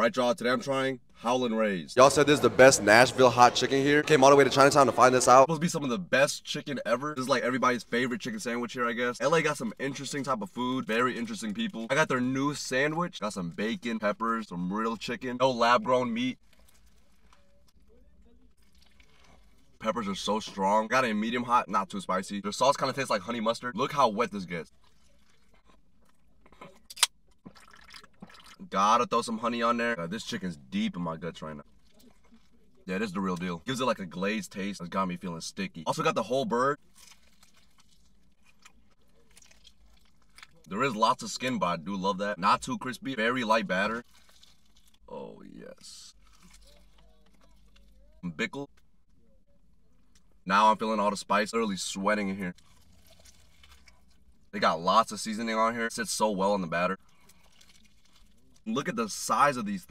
All right, y'all. Today I'm trying Howlin' Ray's. Y'all said this is the best Nashville hot chicken here. Came all the way to Chinatown to find this out. Supposed to be some of the best chicken ever. This is like everybody's favorite chicken sandwich here, I guess. LA got some interesting type of food, very interesting people. I got their new sandwich. Got some bacon, peppers, some real chicken, no lab grown meat. Peppers are so strong. Got it medium hot, not too spicy. Their sauce kind of tastes like honey mustard. Look how wet this gets. Gotta throw some honey on there. God, this chicken's deep in my guts right now. Yeah, this is the real deal. Gives it like a glazed taste. It's got me feeling sticky. Also got the whole bird. There is lots of skin, but I do love that. Not too crispy. Very light batter. Oh, yes. Bickle. Now I'm feeling all the spice. Literally sweating in here. They got lots of seasoning on here. It sits so well in the batter. Look at the size of these things.